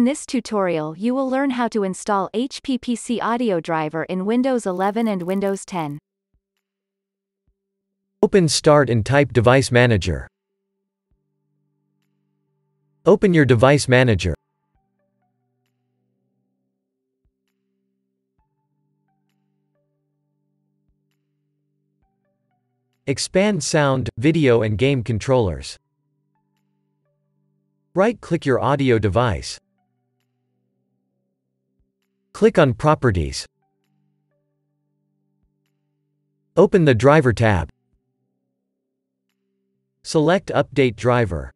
In this tutorial you will learn how to install HPPC Audio Driver in Windows 11 and Windows 10. Open Start and type Device Manager. Open your Device Manager. Expand sound, video and game controllers. Right-click your audio device. Click on Properties. Open the Driver tab. Select Update Driver.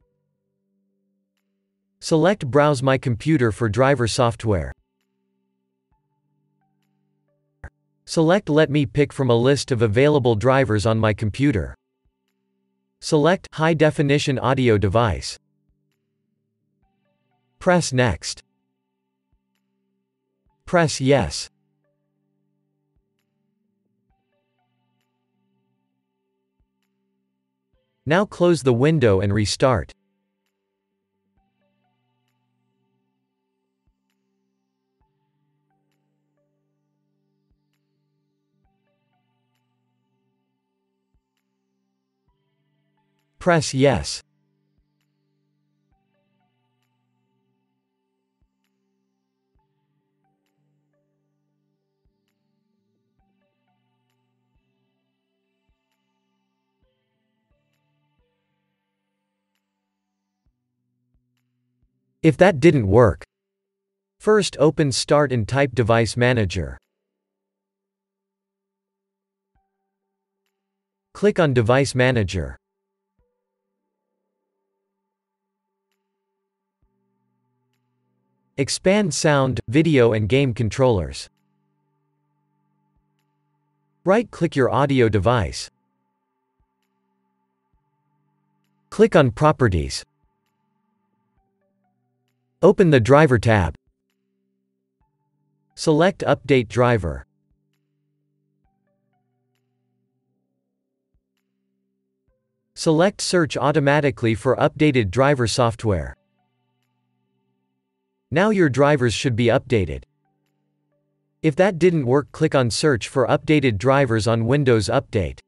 Select Browse My Computer for driver software. Select Let me pick from a list of available drivers on my computer. Select High Definition Audio Device. Press Next. Press Yes. Now close the window and restart. Press Yes. If that didn't work, first open Start and type Device Manager. Click on Device Manager. Expand sound, video and game controllers. Right-click your audio device. Click on Properties. Open the Driver tab. Select Update Driver. Select Search automatically for updated driver software. Now your drivers should be updated. If that didn't work click on Search for updated drivers on Windows Update.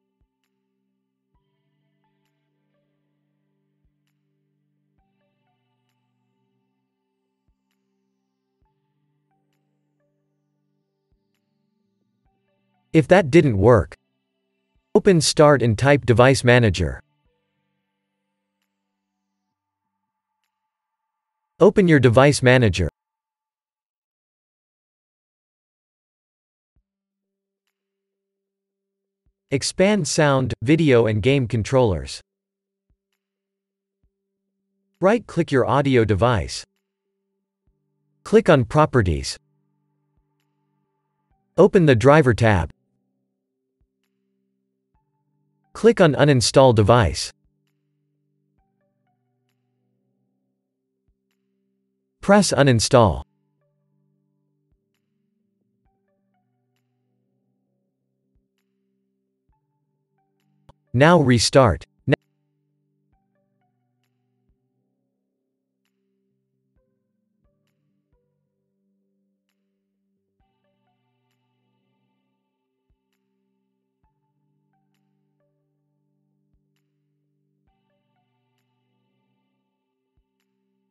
If that didn't work, open Start and type Device Manager. Open your device manager. Expand sound, video and game controllers. Right-click your audio device. Click on Properties. Open the Driver tab. Click on Uninstall device. Press uninstall. Now restart.